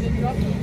你好。